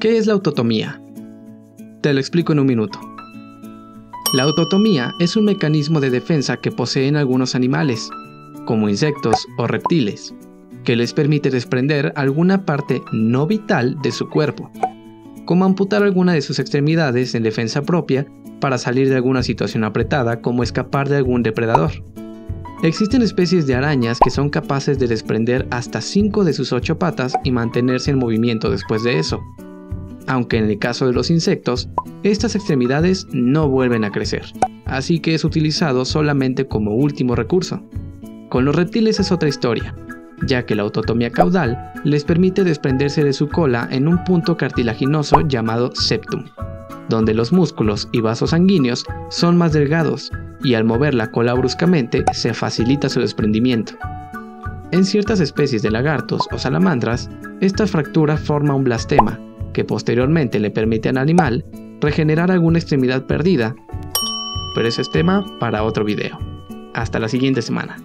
¿Qué es la autotomía? Te lo explico en un minuto. La autotomía es un mecanismo de defensa que poseen algunos animales, como insectos o reptiles, que les permite desprender alguna parte no vital de su cuerpo, como amputar alguna de sus extremidades en defensa propia para salir de alguna situación apretada como escapar de algún depredador. Existen especies de arañas que son capaces de desprender hasta 5 de sus 8 patas y mantenerse en movimiento después de eso. Aunque en el caso de los insectos, estas extremidades no vuelven a crecer, así que es utilizado solamente como último recurso. Con los reptiles es otra historia, ya que la autotomía caudal les permite desprenderse de su cola en un punto cartilaginoso llamado septum, donde los músculos y vasos sanguíneos son más delgados y al mover la cola bruscamente se facilita su desprendimiento. En ciertas especies de lagartos o salamandras, esta fractura forma un blastema, que posteriormente le permite al animal regenerar alguna extremidad perdida, pero ese es tema para otro video. Hasta la siguiente semana.